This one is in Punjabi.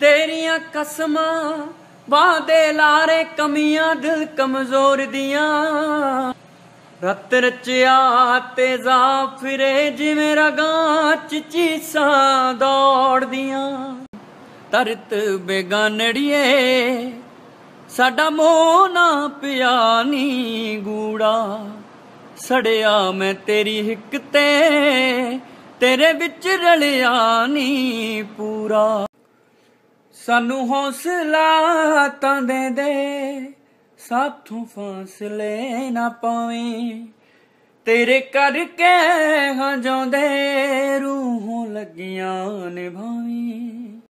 ਤੇਰੀਆਂ ਕਸਮਾਂ ਵਾਦੇ ਲਾਰੇ ਕਮੀਆਂ ਦਿਲ ਕਮਜ਼ੋਰ ਦੀਆਂ। ਰਤ ਰਚਿਆ ਤੇ ਫਿਰੇ ਜਿਵੇਂ ਰਗਾਂ ਚ ਚੀਸਾਂ ਦੌੜਦੀਆਂ। ਤਰਤ ਬੇਗਾਨੜੀਏ, ਸਾਡਾ ਮੋਹ ਨਾ ਪਿਆ ਨੀ ਗੂੜਾ। ਸੜਿਆ ਮੈਂ ਤੇਰੀ ਹਿੱਕ ਤੇ, ਤੇਰੇ ਵਿੱਚ ਰਲਿਆ ਨੀ ਪੂਰਾ। ਸਾਨੂੰ ਹੌਸਲਾ ਤਾਂ ਦੇ ਦੇ ਸਾਥੋਂ ਫਾਸਲੇ ਨਾ ਪਾਵੇਂ। ਤੇਰੇ ਕਰਕੇ ਹਾਂ ਜਾਉਂਦੇ ਰੂਹੋਂ ਲੱਗੀਆਂ ਨਿਭਾਵੇਂ।